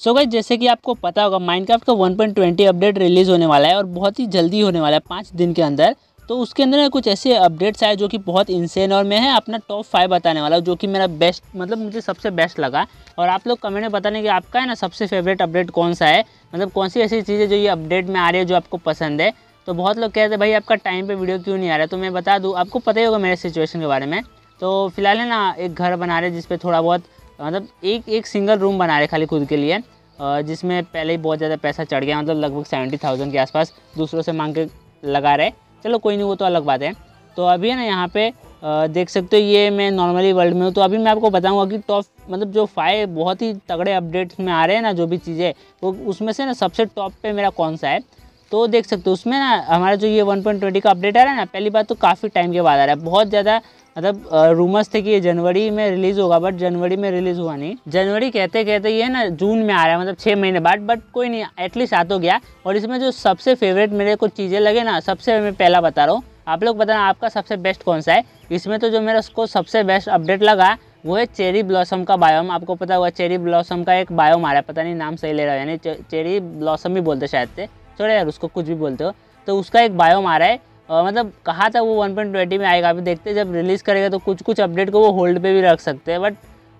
सो so guys जैसे कि आपको पता होगा माइनक्राफ्ट का 1.20 अपडेट रिलीज़ होने वाला है और बहुत ही जल्दी होने वाला है, पाँच दिन के अंदर। तो उसके अंदर ना कुछ ऐसे अपडेट्स आए जो कि बहुत इंसेन और मैं है अपना टॉप फाइव बताने वाला हूँ, जो कि मेरा बेस्ट मतलब मुझे सबसे बेस्ट लगा। और आप लोग कमेंट में बताने कि आपका है ना सबसे फेवरेट अपडेट कौन सा है? मतलब कौन सी ऐसी चीज़ें जो ये अपडेट में आ रही है जो आपको पसंद है? तो बहुत लोग कहते हैं भाई, आपका टाइम पर वीडियो क्यों नहीं आ रहा है? तो मैं बता दूँ, आपको पता ही होगा मेरे सिचुएशन के बारे में। तो फ़िलहाल है ना, एक घर बना रहे जिसपे थोड़ा बहुत मतलब एक एक सिंगल रूम बना रहे खाली खुद के लिए। जिसमें पहले ही बहुत ज़्यादा पैसा चढ़ गया मतलब लगभग सेवेंटी थाउज़ेंड के आसपास दूसरों से मांग के लगा रहे। चलो कोई नहीं, वो तो अलग बात है। तो अभी है ना यहाँ पे देख सकते हो ये मैं नॉर्मली वर्ल्ड में हूँ तो अभी मैं आपको बताऊँगा कि टॉप मतलब जो फाइव बहुत ही तगड़े अपडेट्स में आ रहे हैं ना, जो भी चीज़ें, वो उसमें से ना सबसे टॉप पे मेरा कौन सा है? तो देख सकते हो, उसमें ना हमारा जो ये 1.20 का अपडेट आ रहा है ना, पहली बात तो काफ़ी टाइम के बाद आ रहा है। बहुत ज़्यादा मतलब रूमर्स थे कि ये जनवरी में रिलीज़ होगा बट जनवरी में रिलीज़ हुआ नहीं। जनवरी कहते कहते ये ना जून में आ रहा है मतलब छः महीने बाद बट कोई नहीं एटलीस्ट आ तो गया। और इसमें जो सबसे फेवरेट मेरे को चीज़ें लगे ना, सबसे मैं पहला बता रहा हूँ। आप लोग बताना आपका सबसे बेस्ट कौन सा है। इसमें तो जो मेरा उसको सबसे बेस्ट अपडेट लगा, वो है चेरी ब्लॉसम का बायोम आपको पता हुआ चेरी ब्लॉसम का एक बायोम आ रहा है, पता नहीं नाम सही ले रहा है यानी चेरी ब्लॉसम ही बोलते शायद से। छोड़े यार उसको कुछ भी बोलते हो। तो उसका एक बायोम आ रहा है। मतलब कहा था वो 1.20 में आएगा? अभी देखते जब रिलीज़ करेगा तो कुछ कुछ अपडेट को वो होल्ड पे भी रख सकते हैं। बट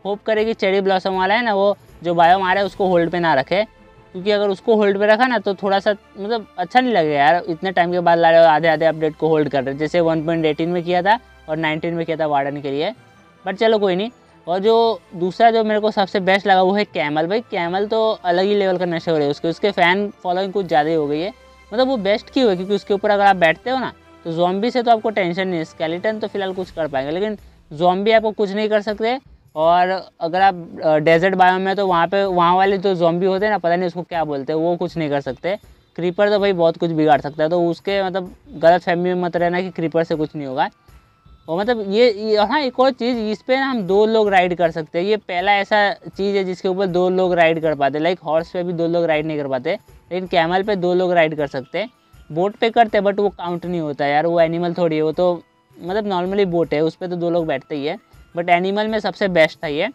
होप करे कि चेरी ब्लॉसम वाला है ना, वो जो बायो आ रहा है, उसको होल्ड पे ना रखे। क्योंकि अगर उसको होल्ड पे रखा ना तो थोड़ा सा मतलब अच्छा नहीं लगेगा यार। इतने टाइम के बाद ला रहे हो आधे आधे अपडेट को होल्ड कर रहे जैसे वन में किया था और नाइनटीन में किया था वार्डन के लिए। बट चलो कोई नहीं और जो दूसरा जो मेरे को सबसे बेस्ट लगा वो है कैमल भाई कैमल तो अलग ही लेवल का नशे हो रहे हैं उसके। उसके फ़ैन फॉलोइंग कुछ ज़्यादा ही हो गई है। मतलब वो बेस्ट क्यों है? क्योंकि उसके ऊपर अगर आप बैठते हो ना तो जॉम्बी से तो आपको टेंशन नहीं है। स्केलेटन तो फ़िलहाल कुछ कर पाएँगे, लेकिन जॉम्बी आपको कुछ नहीं कर सकते। और अगर आप डेजर्ट बायो में तो वहाँ पे, वहाँ वाले जो जॉम्बी होते हैं ना, पता नहीं उसको क्या बोलते हैं, वो कुछ नहीं कर सकते। क्रीपर तो भाई बहुत कुछ बिगाड़ सकता है। तो उसके मतलब गलत फहमी में मत रहना कि क्रीपर से कुछ नहीं होगा। और मतलब ये, हाँ एक और चीज़ इस पर ना हम दो लोग राइड कर सकते हैं। ये पहला ऐसा चीज़ है जिसके ऊपर दो लोग राइड कर पाते लाइक हॉर्स पे भी दो लोग राइड नहीं कर पाते लेकिन कैमल पे दो लोग राइड कर सकते हैं। बोट पे करते बट वो काउंट नहीं होता यार वो एनिमल थोड़ी है वो तो मतलब नॉर्मली बोट है उस पर तो दो लोग बैठते ही है। बट एनिमल में सबसे बेस्ट था ये।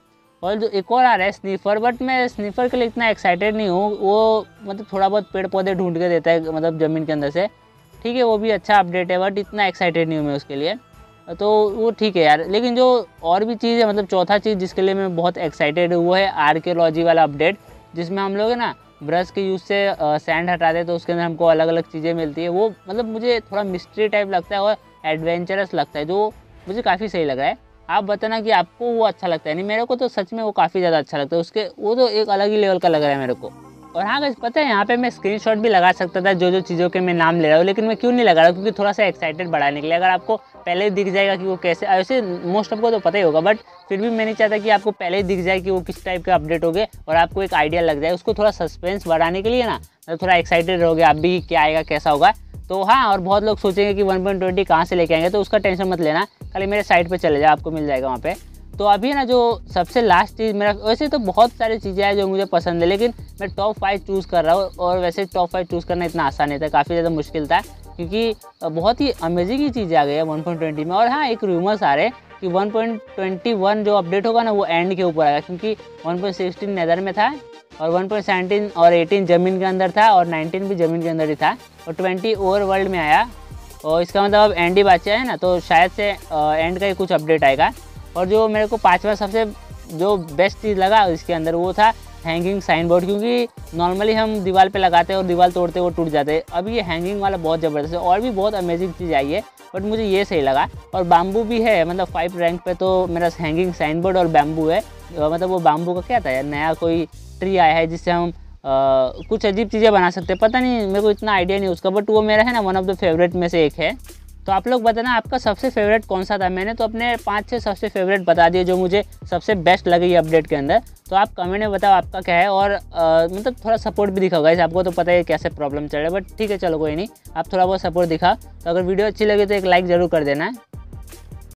और जो एक और आ रहा है स्नीफर बट मैं स्नीफर के लिए इतना एक्साइटेड नहीं हूँ। वो मतलब थोड़ा बहुत पेड़ पौधे ढूंढ के देता है मतलब ज़मीन के अंदर से। ठीक है वो भी अच्छा अपडेट है बट इतना एक्साइटेड नहीं हूँ मैं उसके लिए। तो वो ठीक है यार, लेकिन जो और भी चीज़ है मतलब चौथा चीज़ जिसके लिए मैं बहुत एक्साइटेड वो है आर्कियोलॉजी वाला अपडेट जिसमें हम लोग है ना ब्रश के यूज़ से सैंड हटा दे तो उसके अंदर हमको अलग अलग चीज़ें मिलती है। वो मतलब मुझे थोड़ा मिस्ट्री टाइप लगता है और एडवेंचरस लगता है, जो मुझे काफ़ी सही लग रहा है। आप बताना कि आपको वो अच्छा लगता है, नहीं, मेरे को तो सच में वो काफ़ी ज़्यादा अच्छा लगता है, उसके, वो तो एक अलग ही लेवल का लग रहा है मेरे को। और हाँ गैस पता है, यहाँ पे मैं स्क्रीनशॉट भी लगा सकता था जो जो चीज़ों के मैं नाम ले रहा हूँ, लेकिन मैं क्यों नहीं लगा रहा क्योंकि थोड़ा सा एक्साइटेड बढ़ाने के लिए। अगर आपको पहले ही दिख जाएगा कि वो कैसे ऐसे मोस्ट ऑफ़ को तो पता ही होगा बट फिर भी मैं नहीं चाहता कि आपको पहले ही दिख जाए कि वो किस टाइप के अपडेट हो गए और आपको एक आइडिया लग जाए उसको थोड़ा सस्पेंस बढ़ाने के लिए ना तो थोड़ा एक्साइटेड रहोगे आप भी क्या आएगा, कैसा होगा। तो हाँ और बहुत लोग सोचेंगे कि वन पॉइंट ट्वेंटी कहाँ से लेके आएँगे तो उसका टेंशन मत लेना, खाली मेरे साइट पर चले जाए आपको मिल जाएगा वहाँ पर तो अभी ना जो सबसे लास्ट चीज़ मेरा, वैसे तो बहुत सारी चीज़ें हैं जो मुझे पसंद है, लेकिन मैं टॉप फाइव चूज़ कर रहा हूँ, और वैसे टॉप फाइव चूज़ करना इतना आसान नहीं था, काफ़ी ज़्यादा मुश्किल था, क्योंकि बहुत ही अमेजिंग ही चीज़ आ गई है वन पॉइंट ट्वेंटी में, और हाँ एक रूमर्स आ रहे हैं कि वन पॉइंट ट्वेंटी वन जो अपडेट होगा ना, वो एंड के ऊपर आएगा, क्योंकि वन पॉइंट सिक्सटीन नैदर में था, और वन पॉइंट सेवनटीन और एटीन ज़मीन के अंदर था, और नाइनटीन भी ज़मीन के अंदर ही था, और ट्वेंटी ओवर वर्ल्ड में आया, और इसका मतलब अब एंड ही बचा है ना तो शायद से एंड का ही कुछ अपडेट आएगा। और जो मेरे को पाँचवा सबसे जो बेस्ट चीज़ लगा इसके अंदर वो था हैंगिंग साइन बोर्ड क्योंकि नॉर्मली हम दीवार पे लगाते हैं और दीवार तोड़ते वो टूट जाते हैं। अब ये हैंगिंग वाला बहुत ज़बरदस्त है और भी बहुत अमेजिंग चीज़ आई है बट मुझे ये सही लगा। और बाम्बू भी है मतलब फाइव रैंक पे तो मेरा हैंगिंग साइन बोर्ड और बैम्बू है। मतलब वो बाम्बू का क्या था यार नया कोई ट्री आया है जिससे हम आ, कुछ अजीब चीज़ें बना सकते हैं। पता नहीं मेरे को इतना आइडिया नहीं उसका बट वो मेरा है ना वन ऑफ़ द फेवरेट में से एक है। तो आप लोग बताना आपका सबसे फेवरेट कौन सा था? मैंने तो अपने पाँच छः सबसे फेवरेट बता दिए जो मुझे सबसे बेस्ट लगे अपडेट के अंदर। तो आप कमेंट में बताओ आपका क्या है और आ, मतलब थोड़ा सपोर्ट भी दिखाओ गाइस आपको तो पता है कैसे प्रॉब्लम चल रहा है बट ठीक है चलो कोई नहीं। आप थोड़ा बहुत सपोर्ट दिखा तो अगर वीडियो अच्छी लगे तो एक लाइक ज़रूर कर देना। है